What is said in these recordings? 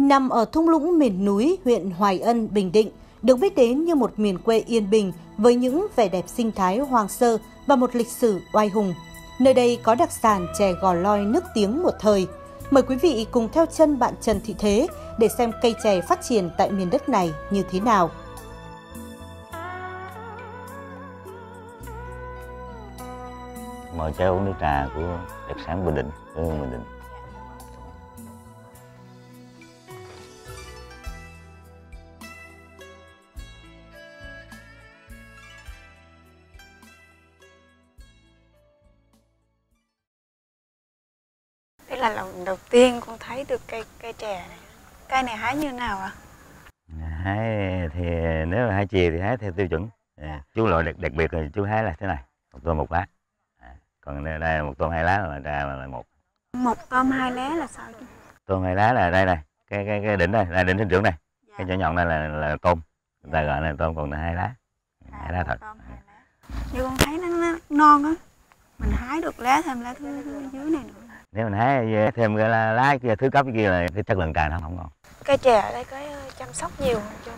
Nằm ở thung lũng miền núi huyện Hoài Ân, Bình Định, được biết đến như một miền quê yên bình với những vẻ đẹp sinh thái hoang sơ và một lịch sử oai hùng. Nơi đây có đặc sản chè gò loi nước tiếng một thời. Mời quý vị cùng theo chân bạn Trần Thị Thế để xem cây chè phát triển tại miền đất này như thế nào. Mời cháu uống nước trà của đặc sản Bình Định, Bình Định. Là lần đầu tiên con thấy được cây cây chè này. Cây này hái như nào ạ? À? hái thì nếu là hái chè thì hái theo tiêu chuẩn. À, chú loại đặc, đặc biệt là chú hái là thế này một tôm một lá. À, còn đây, đây một tôm hai lá là ra là, là một. Một tôm hai lá là sao chứ tôm hai lá là đây này cái cái cái đỉnh đây là đỉnh sinh trưởng này dạ. cái nhỏ nhọn đây là là tôm. Người ta gọi là tôm còn là hai lá. À, hai lá thật. tôm, hai lá. như con thấy nó, nó non á. Mình hái được lá thêm lá thứ dưới này nữa nếu mình hái thêm cái lá, lá kia thứ cấp kia là cái chất lượng trà nó không ngon. Cây chè ở đây có ờ, chăm sóc nhiều không chú?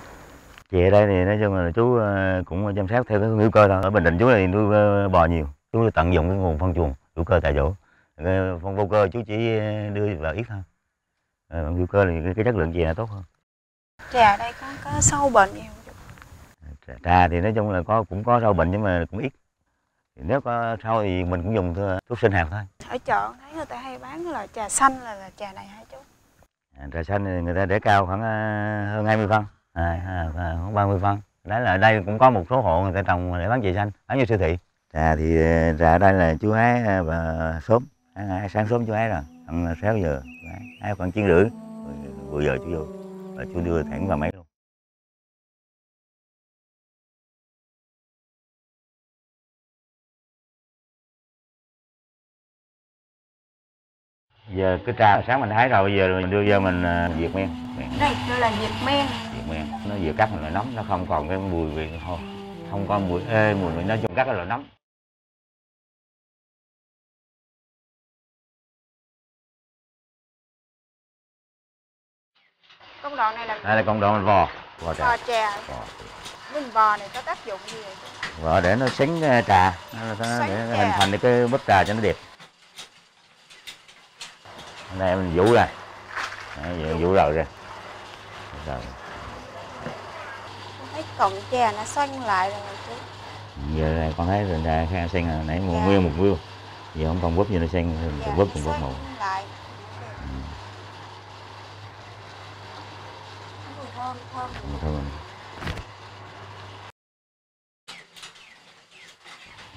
Chè ở đây thì nói chung là chú ờ, cũng chăm sóc theo cái hữu cơ thôi. Ở bình định chú thì nuôi ờ, bò nhiều. Chú tận dụng cái nguồn phân chuồng hữu cơ tại chỗ. Phân vô cơ chú chỉ đưa vào ít thôi. Bằng hữu cơ thì cái, cái chất lượng chè nó tốt hơn. Chè ở đây có, có sâu bệnh nhiều trà thì nói chung là có cũng có sâu bệnh nhưng mà cũng ít nếu có sâu thì mình cũng dùng thuốc sinh học thôi. Ở chợ thấy người ta hay bán là trà xanh là, là trà này hả chú. À, trà xanh thì người ta để cao khoảng uh, hơn 20 phân. À, à, à, khoảng 30 phân. Đấy là ở đây cũng có một số hộ người ta trồng để bán trà xanh bán như siêu thị. Trà thì trà ở đây là chú hái và sớm sáng sớm chú hái rồi khoảng 6 giờ. Hái khoảng chín rưỡi. 10 giờ chú vô. Và chú đưa thẳng vào máy giờ cái trà sáng mình hái rồi bây giờ mình đưa vô mình uh, diệt men. Đây đây là diệt men. Diệt men. Nó vừa cắt mình là nóng nó không còn cái mùi vị thôi. Không có mùi ê mùi mình nói chung cắt là nóng. Công đoạn này là đây là công đoạn mình vò. Vò trà. Vò trà vò. mình vò này có tác dụng gì? Vậy vò để nó xính trà. Nó, nó để hình thành được cái bắp trà cho nó đẹp này mình vũ ra Đấy, vũ rồi ra rồi thấy cọng chè nó xanh lại rồi chú giờ này con thấy rồi ra khai xanh rồi nãy một dạ. nguyên một nguyên giờ không còn búp gì nó xanh dạ, búp cùng búp màu lại. Thơm, thơm. thơm.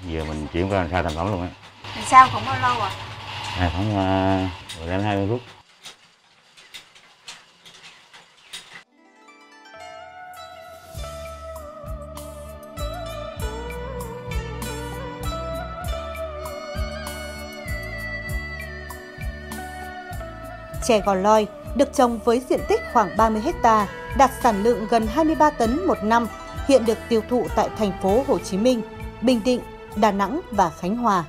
giờ mình chuyển qua làm sao sản phẩm luôn á sao không bao lâu à à, khoảng uh, 15 20 phút Chè gò loi được trồng với diện tích khoảng 30 hecta, đạt sản lượng gần 23 tấn một năm, hiện được tiêu thụ tại thành phố Hồ Chí Minh, Bình Định, Đà Nẵng và Khánh Hòa.